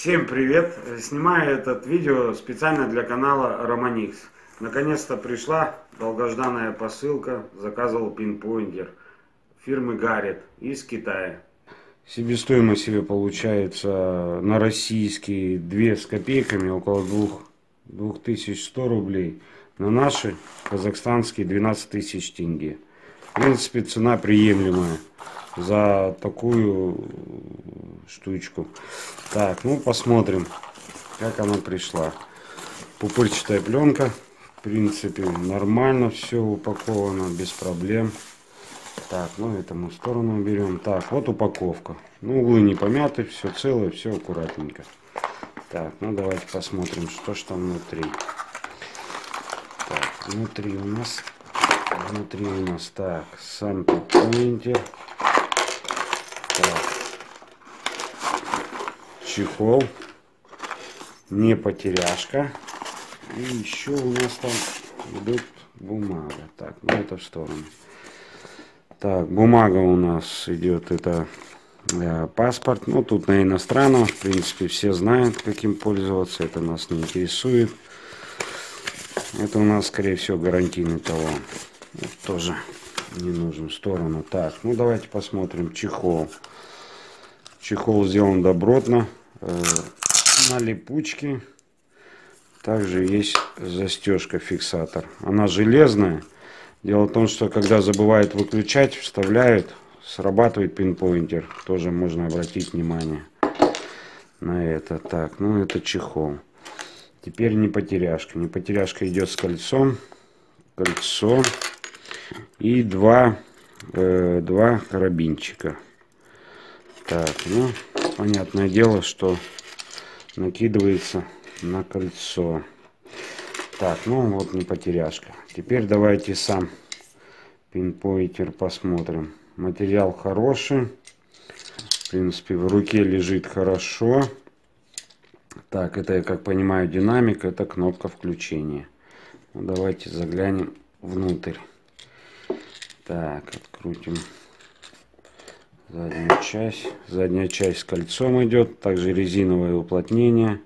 Всем привет! Снимаю этот видео специально для канала Романикс. Наконец-то пришла долгожданная посылка. Заказывал пинпоинтер фирмы Гаррет из Китая. Себестоимость себе получается на российские 2 с копейками, около 2, 2100 рублей. На наши казахстанские 12 тысяч тенге. Принципе, цена приемлемая за такую штучку. Так, ну посмотрим, как она пришла. Пупырчатая пленка. В принципе, нормально все упаковано, без проблем. Так, ну это мы в сторону берем. Так, вот упаковка. Ну, углы не помяты, все целое, все аккуратненько. Так, ну давайте посмотрим, что ж там внутри. Так, внутри у нас, внутри у нас, так, сам принтер. чехол, не потеряшка. И еще у нас там идет бумага. Так, ну это в сторону. Так, бумага у нас идет, это э, паспорт. Ну, тут на иностранном, в принципе, все знают, каким пользоваться. Это нас не интересует. Это у нас, скорее всего, гарантийный талон. Вот тоже не нужен в сторону. Так, ну давайте посмотрим чехол. Чехол сделан добротно. Э, на липучке также есть застежка фиксатор. Она железная. Дело в том что когда забывают выключать вставляют срабатывает пинпоинтер. Тоже можно обратить внимание на это. Так ну это чехол. Теперь не потеряшка. Не потеряшка идет с кольцом. Кольцо и два э, два карабинчика так ну понятное дело, что накидывается на кольцо. Так, ну вот не потеряшка. Теперь давайте сам пинпоинтер посмотрим. Материал хороший. В принципе, в руке лежит хорошо. Так, это, я как понимаю, динамик. Это кнопка включения. Ну, давайте заглянем внутрь. Так, открутим заднюю часть. Задняя часть с кольцом идет, также резиновое уплотнение.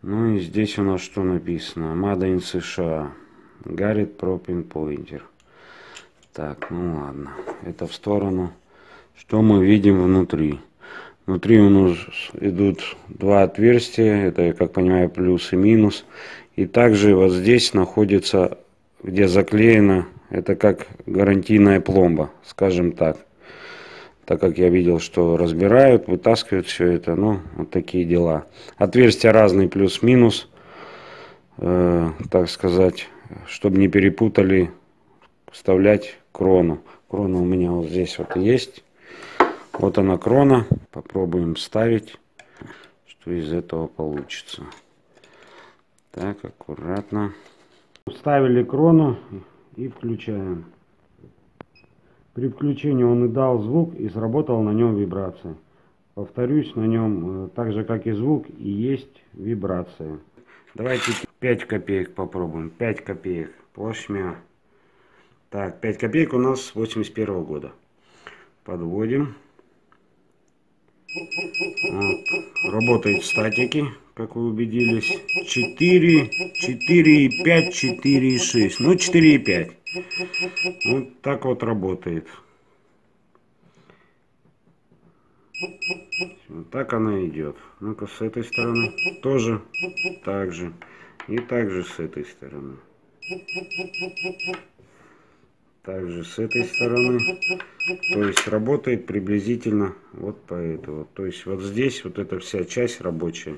Ну и здесь у нас что написано? Made США. Гаррит Pro Pinpointer. Так, ну ладно. Это в сторону. Что мы видим внутри? Внутри у нас идут два отверстия. Это, я как понимаю, плюс и минус. И также вот здесь находится, где заклеено, это как гарантийная пломба, скажем так так как я видел, что разбирают, вытаскивают все это, ну, вот такие дела. Отверстия разные, плюс-минус, э, так сказать, чтобы не перепутали, вставлять крону. Крона у меня вот здесь вот есть. Вот она крона, попробуем ставить, что из этого получится. Так, аккуратно. Ставили крону и включаем. При включении он и дал звук и сработала на нем вибрация. Повторюсь, на нем, э, так же как и звук, и есть вибрация. Давайте 5 копеек попробуем. 5 копеек плашмя. Так, 5 копеек у нас с 81 -го года. Подводим. Вот. Работает в статике, как вы убедились. 4, 4,5, 4,6. Ну, 4,5. Вот так вот работает. Вот так она идет. Ну-ка, с этой стороны тоже так же. И также с этой стороны. Также с этой стороны. То есть работает приблизительно вот по этому. То есть вот здесь вот эта вся часть рабочая.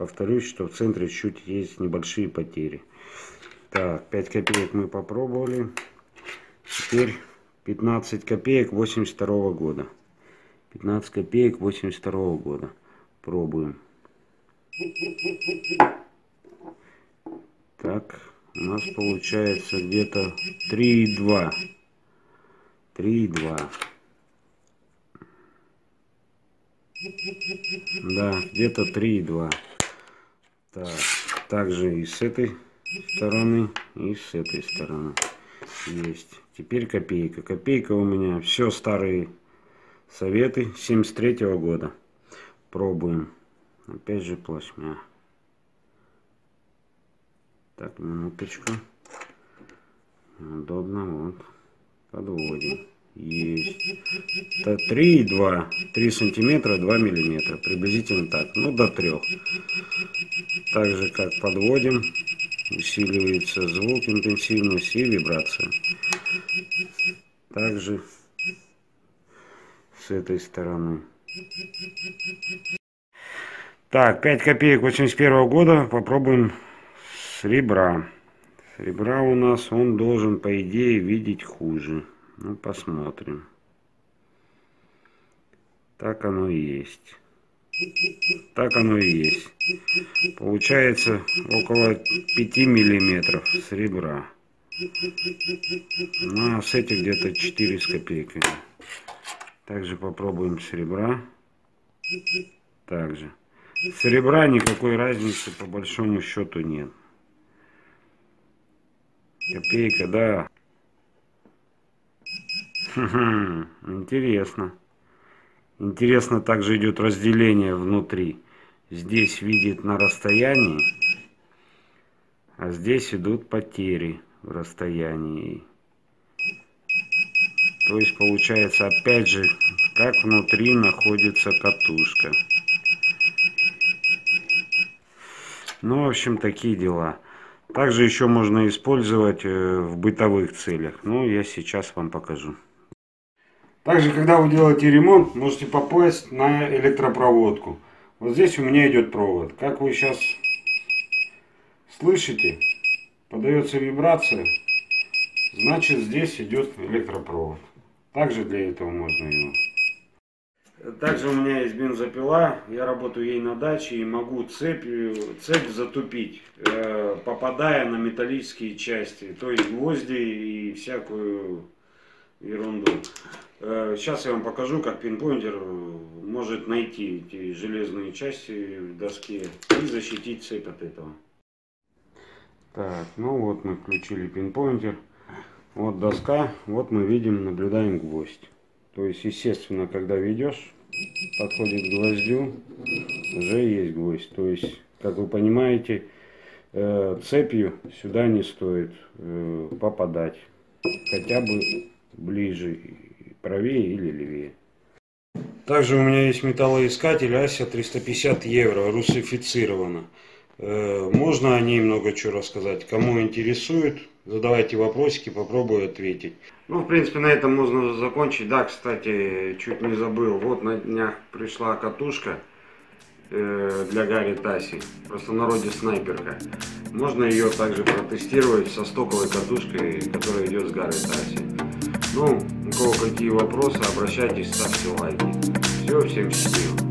Повторюсь, что в центре чуть есть небольшие потери. Так, 5 копеек мы попробовали. Теперь 15 копеек 82 -го года. 15 копеек 82 -го года. Пробуем. Так, у нас получается где-то 3,2. 3,2. Да, где-то 3,2. Так, также и с этой стороны, и с этой стороны есть. Теперь копейка. Копейка у меня все старые советы 73 -го года. Пробуем. Опять же плашмя. Так, минуточку. Удобно, вот. Подводим. Есть. Это 3,2. 3 сантиметра, 2 миллиметра. Приблизительно так. Ну, до 3. Так же, как подводим, усиливается звук, интенсивность и вибрация. Также с этой стороны. Так, 5 копеек 81 года. Попробуем с ребра. С ребра у нас он должен, по идее, видеть хуже. Ну, посмотрим. Так оно и есть. Так оно и есть. Получается около 5 миллиметров с ребра. Ну, а с этих где-то 4 с копейками. Также попробуем с ребра. Также. С ребра никакой разницы по большому счету нет. Копейка, да. Интересно. Интересно также идет разделение внутри. Здесь видит на расстоянии, а здесь идут потери в расстоянии. То есть получается опять же, как внутри находится катушка. Ну, в общем, такие дела. Также еще можно использовать э, в бытовых целях. Ну, я сейчас вам покажу. Также, когда вы делаете ремонт, можете попасть на электропроводку. Вот здесь у меня идет провод. Как вы сейчас слышите, подается вибрация, значит здесь идет электропровод. Также для этого можно его. Также у меня есть бензопила, я работаю ей на даче и могу цепь, цепь затупить, э, попадая на металлические части, то есть гвозди и всякую ерунду. Э, сейчас я вам покажу, как пинпоинтер может найти эти железные части в доске и защитить цепь от этого. Так, ну вот мы включили пинпоинтер. Вот доска, вот мы видим, наблюдаем гвоздь. То есть, естественно, когда ведешь, подходит к гвоздю, уже есть гвоздь. То есть, как вы понимаете, э, цепью сюда не стоит э, попадать. Хотя бы ближе, правее или левее. Также у меня есть металлоискатель Ася 350 евро, русифицировано. Э, можно о ней много чего рассказать. Кому интересует, задавайте вопросики, попробую ответить. Ну, в принципе, на этом можно закончить. Да, кстати, чуть не забыл. Вот на днях пришла катушка э, для Гарри Таси. Просто в народе снайперка. Можно ее также протестировать со стоковой катушкой, которая идет с Гарри Таси. Ну, у кого какие вопросы, обращайтесь, ставьте лайки. Все, всем счастливо.